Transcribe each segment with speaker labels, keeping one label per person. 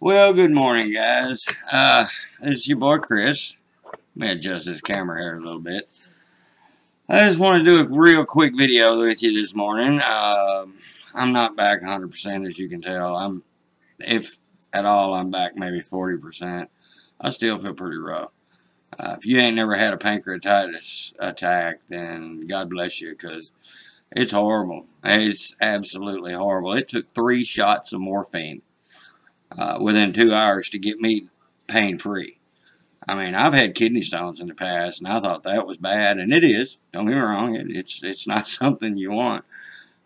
Speaker 1: Well, good morning, guys. Uh, this is your boy Chris. Let me adjust this camera here a little bit. I just want to do a real quick video with you this morning. Um, I'm not back 100% as you can tell. I'm, if at all, I'm back maybe 40%. I still feel pretty rough. Uh, if you ain't never had a pancreatitis attack, then God bless you, because it's horrible. It's absolutely horrible. It took three shots of morphine uh, within two hours to get me pain-free. I mean, I've had kidney stones in the past, and I thought that was bad, and it is. Don't get me wrong; it, it's it's not something you want.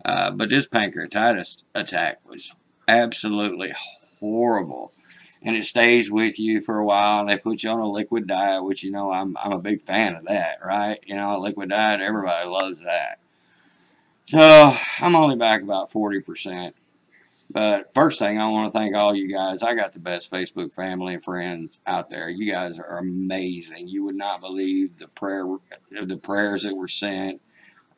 Speaker 1: Uh, but this pancreatitis attack was absolutely horrible, and it stays with you for a while. And they put you on a liquid diet, which you know I'm I'm a big fan of that, right? You know, a liquid diet, everybody loves that. So I'm only back about forty percent. But first thing, I want to thank all you guys. I got the best Facebook family and friends out there. You guys are amazing. You would not believe the prayer, the prayers that were sent,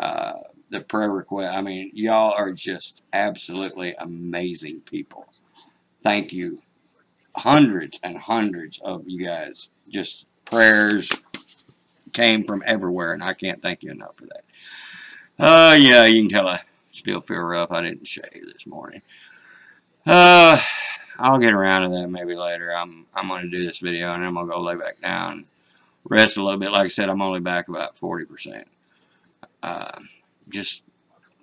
Speaker 1: uh, the prayer request. I mean, y'all are just absolutely amazing people. Thank you. Hundreds and hundreds of you guys. Just prayers came from everywhere, and I can't thank you enough for that. Uh, yeah, you can tell I still feel rough. I didn't shave this morning. Uh, I'll get around to that maybe later. I'm I'm going to do this video and I'm going to go lay back down, rest a little bit. Like I said, I'm only back about 40%. Uh, just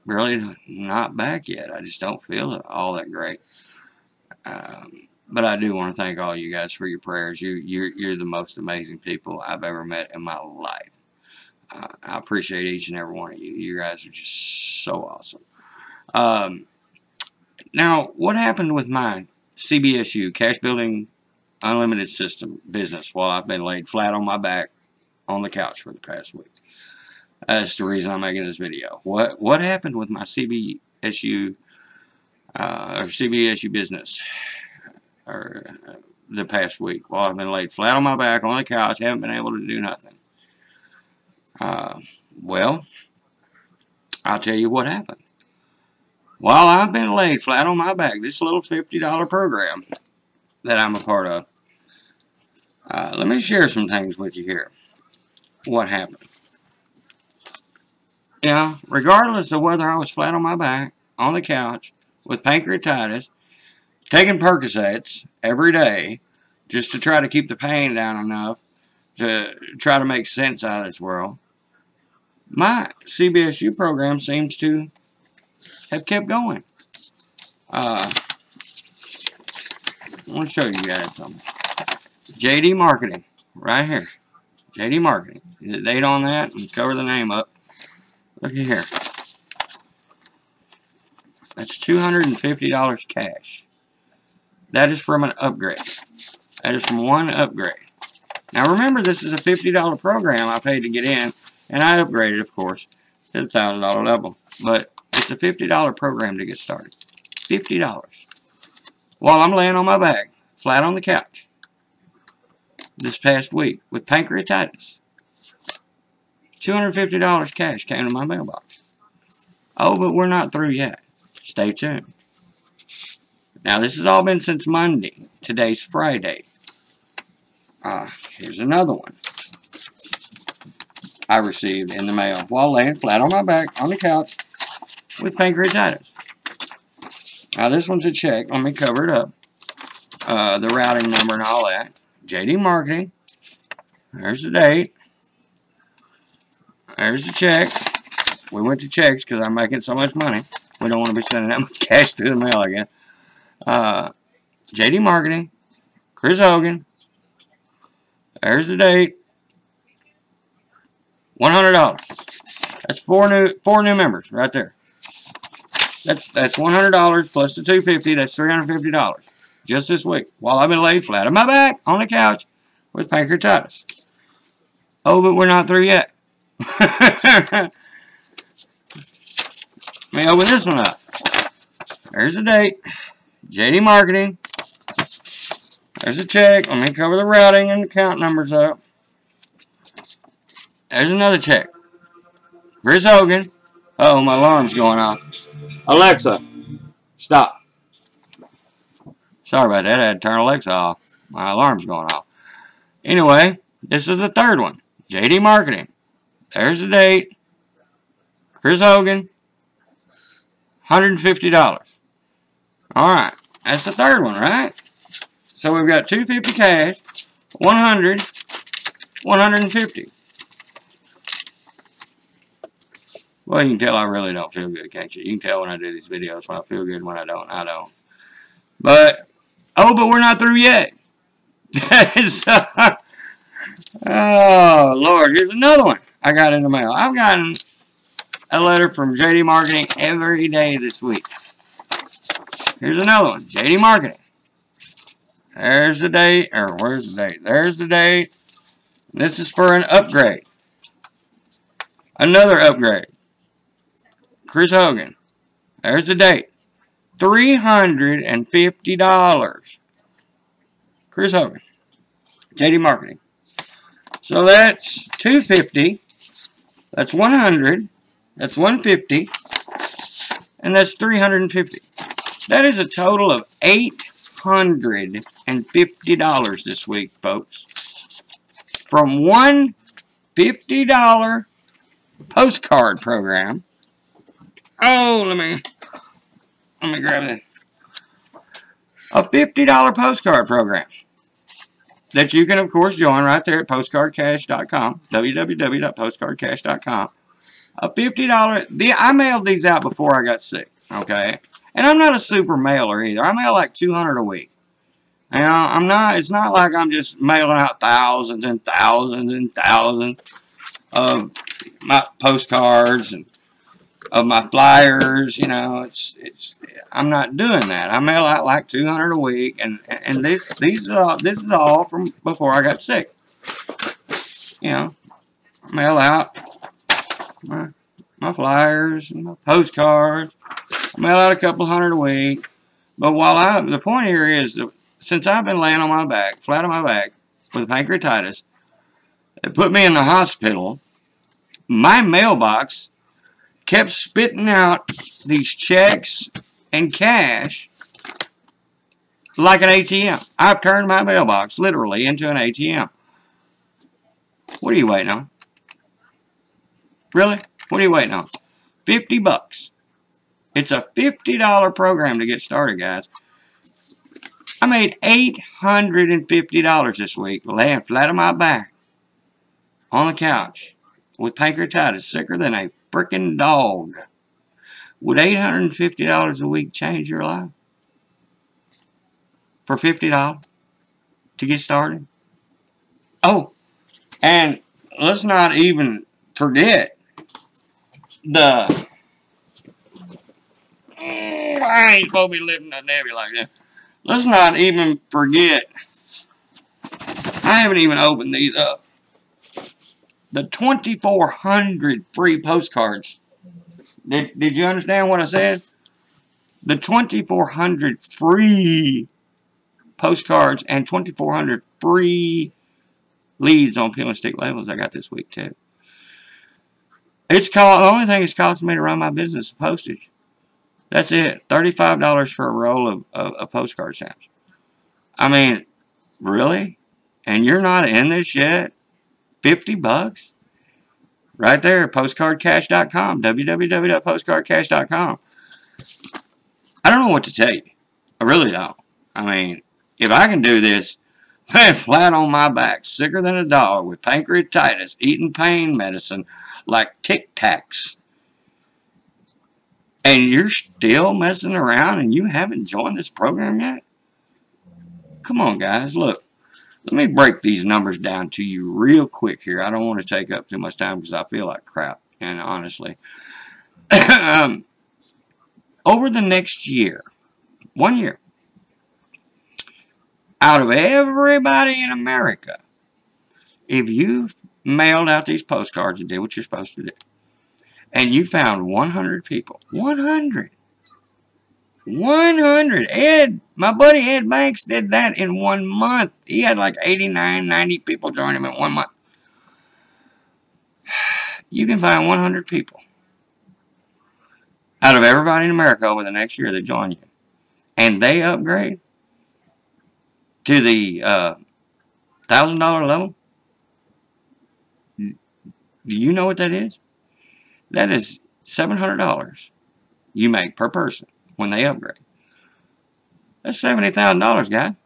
Speaker 1: really not back yet. I just don't feel all that great. Um, but I do want to thank all you guys for your prayers. You you're you're the most amazing people I've ever met in my life. Uh, I appreciate each and every one of you. You guys are just so awesome. Um, now, what happened with my CBSU, Cash Building Unlimited System business while I've been laid flat on my back on the couch for the past week? That's the reason I'm making this video. What what happened with my CBSU uh, or CBSU business or uh, the past week while I've been laid flat on my back on the couch, haven't been able to do nothing? Uh, well, I'll tell you what happened. While I've been laid flat on my back, this little $50 program that I'm a part of, uh, let me share some things with you here. What happened? Yeah, regardless of whether I was flat on my back, on the couch, with pancreatitis, taking Percocets every day, just to try to keep the pain down enough to try to make sense out of this world, my CBSU program seems to have kept going. Uh, I want to show you guys something. JD Marketing, right here. JD Marketing. The date on that cover the name up. Look at here. That's $250 cash. That is from an upgrade. That is from one upgrade. Now remember, this is a $50 program I paid to get in, and I upgraded, of course, to the $1,000 level. But a $50 program to get started. $50. While I'm laying on my back, flat on the couch, this past week with pancreatitis. $250 cash came to my mailbox. Oh, but we're not through yet. Stay tuned. Now, this has all been since Monday. Today's Friday. Uh, here's another one I received in the mail while laying flat on my back on the couch with pancreatitis. Now this one's a check. Let me cover it up. Uh, the routing number and all that. JD Marketing. There's the date. There's the check. We went to checks because I'm making so much money. We don't want to be sending that much cash through the mail again. Uh, JD Marketing. Chris Hogan. There's the date. $100. That's four new four new members right there. That's that's $100 plus the 250 That's $350 just this week while I've been laid flat on my back on the couch with pancreatitis. Oh, but we're not through yet. Let me open this one up. There's a date. JD Marketing. There's a check. Let me cover the routing and account numbers up. There's another check. Chris Hogan. Uh oh, my alarm's going off. Alexa, stop. Sorry about that. I had to turn Alexa off. My alarm's going off. Anyway, this is the third one. JD Marketing. There's the date. Chris Hogan. $150. Alright. That's the third one, right? So we've got 250 cash, 100, 150. Well, you can tell I really don't feel good, can't you? You can tell when I do these videos when I feel good and when I don't. I don't. But, oh, but we're not through yet. oh, Lord, here's another one I got in the mail. I've gotten a letter from JD Marketing every day this week. Here's another one, JD Marketing. There's the date, or where's the date? There's the date. This is for an upgrade. Another upgrade. Chris Hogan. There's the date. $350. Chris Hogan. JD Marketing. So that's 250. That's 100. That's 150. And that's 350. That is a total of $850 this week, folks. From one $50 postcard program. Oh, let me let me grab it. A $50 postcard program that you can, of course, join right there at postcardkash.com, www.postcardkash.com. A $50, the, I mailed these out before I got sick, okay? And I'm not a super mailer either. I mail like 200 a week. You know, I'm not, it's not like I'm just mailing out thousands and thousands and thousands of my postcards and of my flyers, you know, it's, it's, I'm not doing that. I mail out like 200 a week and, and this, these are all, this is all from before I got sick. You know, mail out my, my flyers and my postcards I mail out a couple hundred a week. But while I, the point here is, that since I've been laying on my back, flat on my back, with pancreatitis, it put me in the hospital, my mailbox kept spitting out these checks and cash like an ATM. I've turned my mailbox literally into an ATM. What are you waiting on? Really? What are you waiting on? 50 bucks. It's a $50 program to get started, guys. I made $850 this week laying flat on my back on the couch with pancreatitis, sicker than a freaking dog. Would $850 a week change your life? For $50 to get started? Oh, and let's not even forget the I ain't supposed to be living a Navy like that. Let's not even forget. I haven't even opened these up. The 2,400 free postcards. Did, did you understand what I said? The 2,400 free postcards and 2,400 free leads on peel and stick labels I got this week too. It's called, the only thing it's costing me to run my business is postage. That's it. $35 for a roll of, of, of postcard stamps. I mean, really? And you're not in this yet? 50 bucks? Right there, postcardkash.com, www.postcardkash.com. I don't know what to tell you. I really don't. I mean, if I can do this, man, flat on my back, sicker than a dog with pancreatitis, eating pain medicine like Tic Tacs, and you're still messing around and you haven't joined this program yet? Come on, guys. Look, let me break these numbers down to you real quick here. I don't want to take up too much time because I feel like crap, and honestly. um, over the next year, one year, out of everybody in America, if you mailed out these postcards and did what you're supposed to do, and you found 100 people. 100. 100. Ed, my buddy Ed Banks did that in one month. He had like 89, 90 people join him in one month. You can find 100 people out of everybody in America over the next year that join you. And they upgrade. to the uh, thousand dollar level. Do you know what that is? That is seven hundred dollars you make per person when they upgrade. That's seventy thousand dollars, guy.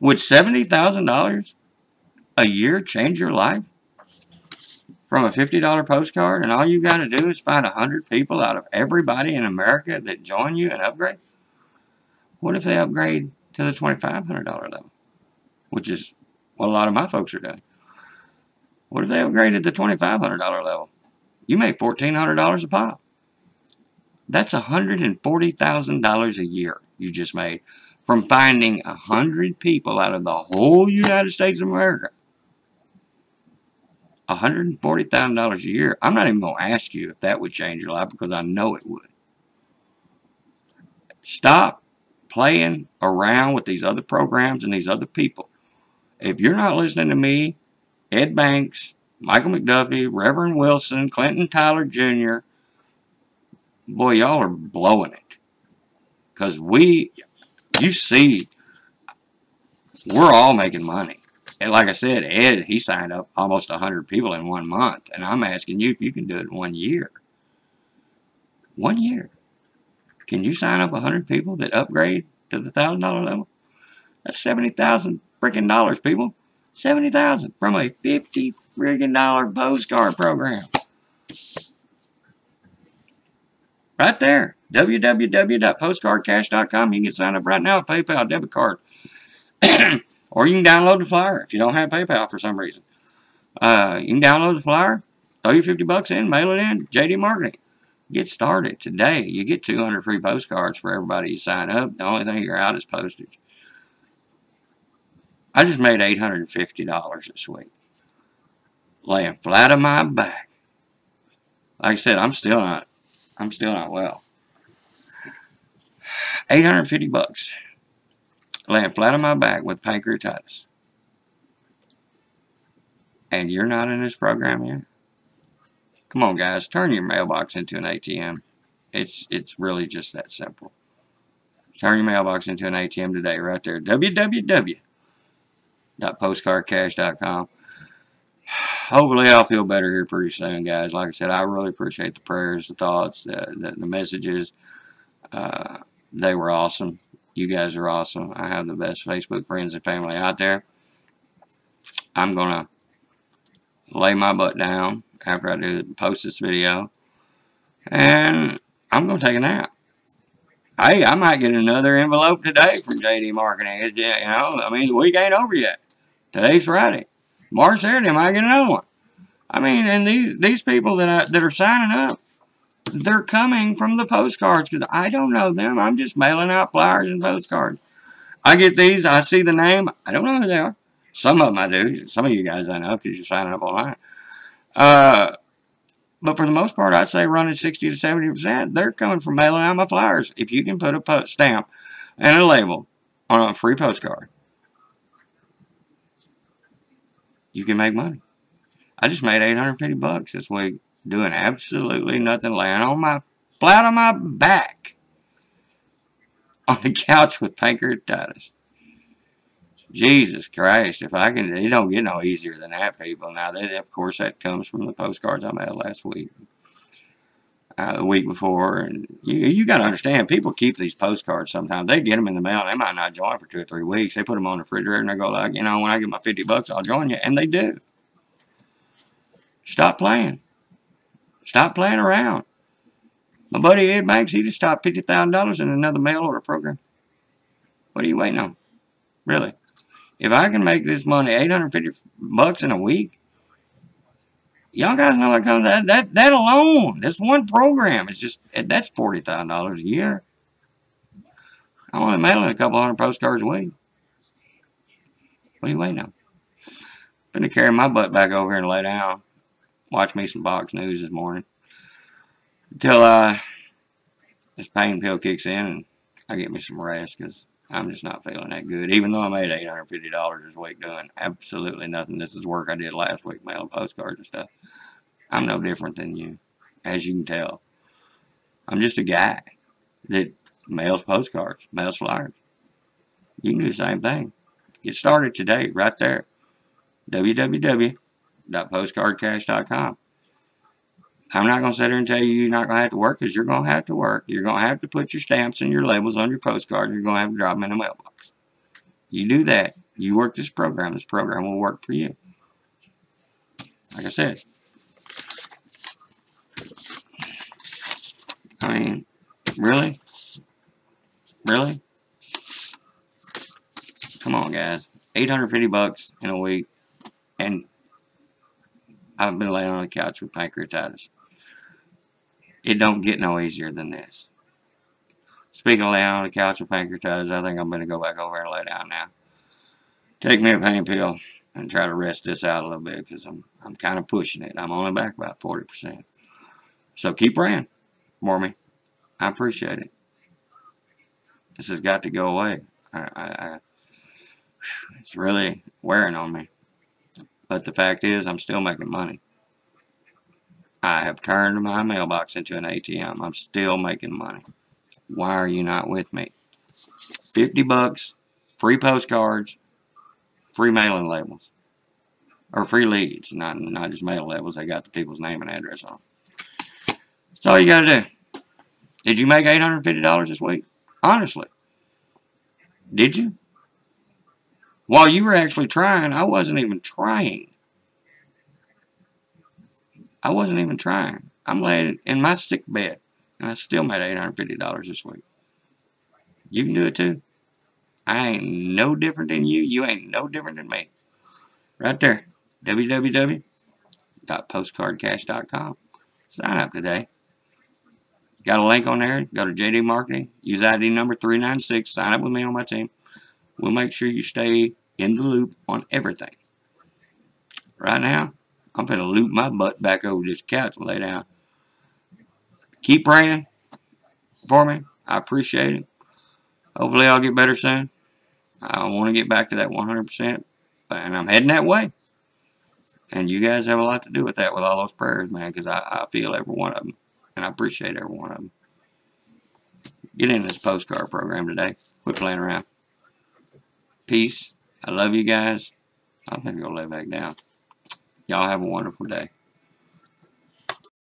Speaker 1: Would seventy thousand dollars a year change your life? From a $50 postcard, and all you got to do is find 100 people out of everybody in America that join you and upgrade? What if they upgrade to the $2,500 level? Which is what a lot of my folks are doing. What if they upgraded the $2,500 level? You make $1,400 a pop. That's $140,000 a year you just made from finding 100 people out of the whole United States of America. $140,000 a year. I'm not even going to ask you if that would change your life because I know it would. Stop playing around with these other programs and these other people. If you're not listening to me, Ed Banks, Michael McDuffie, Reverend Wilson, Clinton Tyler Jr., boy, y'all are blowing it. Because we, you see, we're all making money. And like I said, Ed, he signed up almost 100 people in one month. And I'm asking you if you can do it in one year. One year. Can you sign up 100 people that upgrade to the $1,000 level? That's 70000 freaking dollars, people. 70000 from a 50 freaking dollar postcard program. Right there. www.postcardkash.com. You can sign up right now with PayPal debit card. or you can download the flyer if you don't have PayPal for some reason. Uh, you can download the flyer, throw your 50 bucks in, mail it in, JD Marketing. Get started today. You get 200 free postcards for everybody you sign up. The only thing you're out is postage. I just made $850 this week. Laying flat on my back. Like I said, I'm still not, I'm still not well. 850 bucks. Laying flat on my back with pancreatitis. And you're not in this program yet? Come on, guys. Turn your mailbox into an ATM. It's, it's really just that simple. Turn your mailbox into an ATM today right there. www.postcardkash.com Hopefully I'll feel better here pretty soon, guys. Like I said, I really appreciate the prayers, the thoughts, the, the, the messages. Uh, they were awesome. You guys are awesome. I have the best Facebook friends and family out there. I'm going to lay my butt down after I do post this video. And I'm going to take a nap. Hey, I might get another envelope today from JD Marketing. You know, I mean, the week ain't over yet. Today's Friday. March Saturday, I might get another one. I mean, and these these people that I, that are signing up, they're coming from the postcards because I don't know them. I'm just mailing out flyers and postcards. I get these. I see the name. I don't know who they are. Some of them I do. Some of you guys I know because you're signing up online. Uh, but for the most part, I'd say running 60 to 70%, they're coming from mailing out my flyers. If you can put a stamp and a label on a free postcard, you can make money. I just made 850 bucks this week doing absolutely nothing, laying on my flat on my back on the couch with pancreatitis. Jesus Christ, if I can, it don't get no easier than that, people. Now, that, of course, that comes from the postcards I mailed last week, uh, the week before. And you, you got to understand, people keep these postcards sometimes. They get them in the mail. They might not join for two or three weeks. They put them on the refrigerator and they go like, you know, when I get my 50 bucks, I'll join you. And they do. Stop playing. Stop playing around. My buddy Ed Banks, he just stopped $50,000 in another mail order program. What are you waiting on? Really? If I can make this money, 850 bucks in a week, y'all guys know what comes that that that alone, this one program is just that's forty thousand dollars a year. I'm only mailing a couple hundred postcards a week. What are you waiting on? I'm gonna carry my butt back over here and lay down. Watch me some Fox News this morning. Until uh this pain pill kicks in and I get me some rest because I'm just not feeling that good. Even though I made $850 this week doing absolutely nothing. This is work I did last week, mailing postcards and stuff. I'm no different than you, as you can tell. I'm just a guy that mails postcards, mails flyers. You can do the same thing. Get started today, right there. www.postcardkash.com. I'm not going to sit here and tell you you're not going to have to work because you're going to have to work. You're going to have to put your stamps and your labels on your postcard. You're going to have to drop them in a mailbox. You do that. You work this program. This program will work for you. Like I said. I mean, really? Really? Come on, guys. 850 bucks in a week. And I've been laying on the couch with pancreatitis. It don't get no easier than this. Speaking of laying on the couch with pancreatitis, I think I'm going to go back over and lay down now. Take me a pain pill and try to rest this out a little bit because I'm, I'm kind of pushing it. I'm only back about 40%. So keep praying for me. I appreciate it. This has got to go away. I, I, I, it's really wearing on me. But the fact is, I'm still making money. I have turned my mailbox into an ATM. I'm still making money. Why are you not with me? 50 bucks, free postcards, free mailing labels. Or free leads, not, not just mail labels. They got the people's name and address on. That's all you got to do. Did you make $850 this week? Honestly. Did you? While you were actually trying, I wasn't even trying. I wasn't even trying. I'm laying in my sick bed, and I still made $850 this week. You can do it too. I ain't no different than you. You ain't no different than me. Right there. www.postcardkash.com. Sign up today. Got a link on there. Go to JD Marketing. Use ID number 396. Sign up with me on my team. We'll make sure you stay in the loop on everything. Right now, I'm going to loop my butt back over this couch and lay down. Keep praying for me. I appreciate it. Hopefully I'll get better soon. I want to get back to that 100%. And I'm heading that way. And you guys have a lot to do with that, with all those prayers, man, because I, I feel every one of them. And I appreciate every one of them. Get in this postcard program today. Quit playing around. Peace. I love you guys. I'm going to go lay back down. Y'all have a wonderful day.